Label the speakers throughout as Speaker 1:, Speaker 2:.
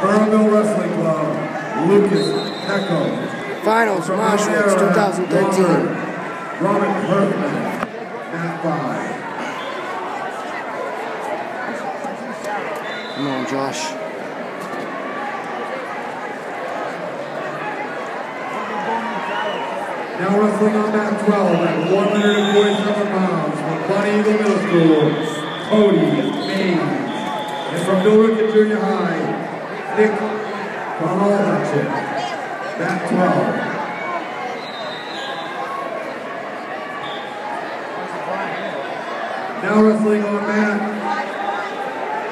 Speaker 1: Burrillville Wrestling Club, Lucas Pecco.
Speaker 2: Finals, Marshall, 2013.
Speaker 1: Robert Bergman, at five.
Speaker 2: Come on, Josh.
Speaker 1: Now wrestling on mat 12 at 147 pounds from Bonnie Eagle Middle School, Cody Mays. And from Billerica Junior High, Nick Konolovich, mat 12. Now wrestling on mat.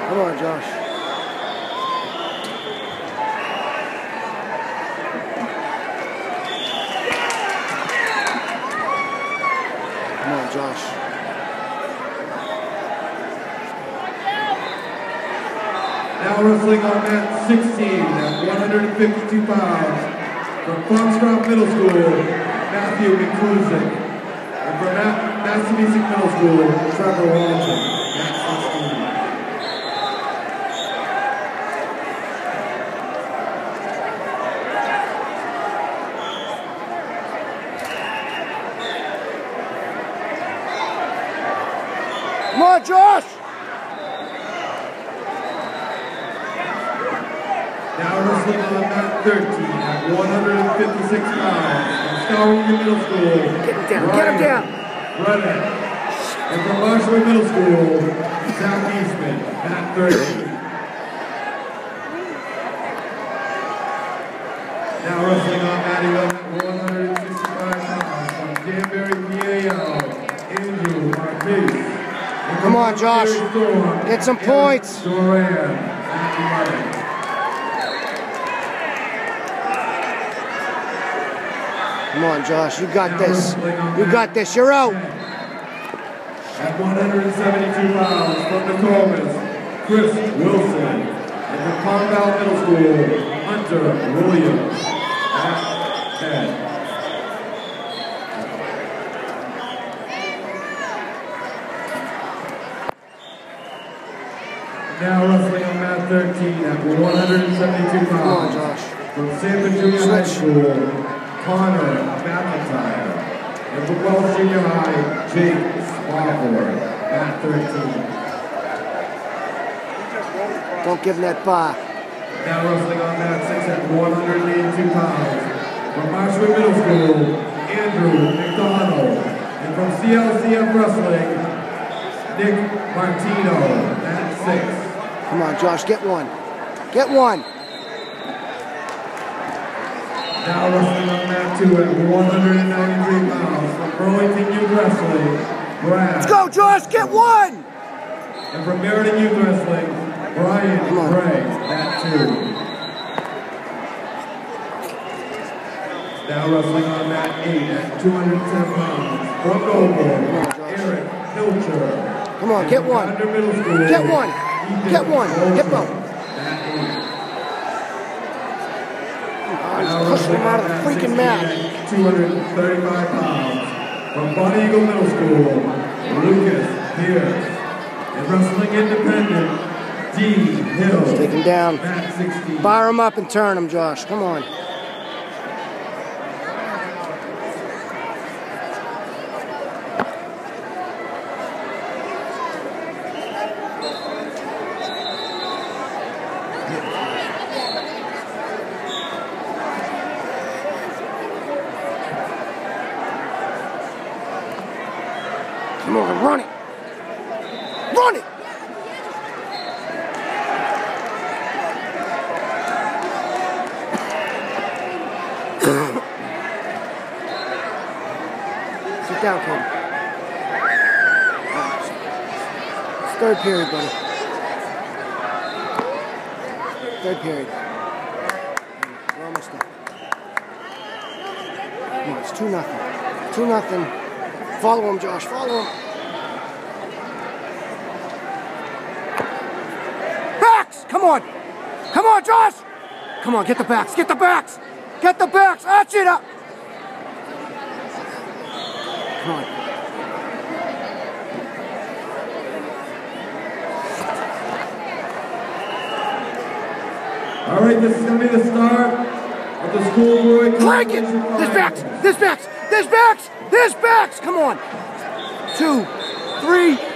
Speaker 2: Come on, Josh. Come on, Josh.
Speaker 1: Now wrestling on mat 16 at 152 pounds from Foxcroft Middle School, Matthew McClusick. And from Ma- Massabesic Middle School, Trevor Walton, mat 16.
Speaker 2: Come Josh!
Speaker 1: Now wrestling on mat 13 at 156 pounds from Scouring Middle School.
Speaker 2: Get him down, get him down.
Speaker 1: Brennan. And from Marshall Middle School, Zach Eastman, mat 13. Now wrestling on mat 11 at 165 pounds from Danbury, PAL, Andrew Marquez.
Speaker 2: Come on, Josh. Get some points.
Speaker 1: Duran, mat 11.
Speaker 2: Come on, Josh. You got this. You got this. You're out.
Speaker 1: At 172 pounds from the Coleman's, Chris Wilson. And from Palmdale Middle School, Hunter Williams. At 10. Now wrestling on mat 13 at 172
Speaker 2: Come on. Josh.
Speaker 1: From Sanford Junior High. School, Connor McIntyre. And from Wells Junior High, Jake Spofford, at 13.
Speaker 2: Don't give him that bar.
Speaker 1: Now wrestling on mat 6 at 182 pounds. From Marshwood Middle School, Andrew McDonald. And from CLCF Wrestling, Nick Martino, at 6.
Speaker 2: Come on, Josh. Get one. Get one.
Speaker 1: Now wrestling on mat 2 at 193 pounds. From Burlington Youth Wrestling, Brad.
Speaker 2: Let's go, Josh. Get one.
Speaker 1: And from Meriden Youth Wrestling, Brian. Gray, at two. Now wrestling on mat eight at 210 pounds, from Noble, Eric Pilcher.
Speaker 2: Come on, get one.
Speaker 1: Middle School,
Speaker 2: Get one. Get one. Hip
Speaker 1: Bolton,
Speaker 2: him.
Speaker 1: at eight.
Speaker 2: Oh,
Speaker 1: Now
Speaker 2: he's pushing him out of the freaking mat.
Speaker 1: 235 pounds, from Bonnie Eagle Middle School, Lucas Pierce. And wrestling independent, D. Hill.
Speaker 2: Take him down.
Speaker 1: Mat 16.
Speaker 2: Bar him up and turn him, Josh. Come on. Come run it. Run it. Sit down. It's third period, buddy. Third period. We're almost done. Come on, it's two nothing. Two nothing. Follow him, Josh. Follow him. Backs! Come on! Come on, Josh! Come on, get the backs. Get the backs! Get the backs! Arch it up! Come on.
Speaker 1: All right, this is going to be the start of the school Roy
Speaker 2: Clank it! This backs! This backs! This backs! This backs! Come on! Two, three,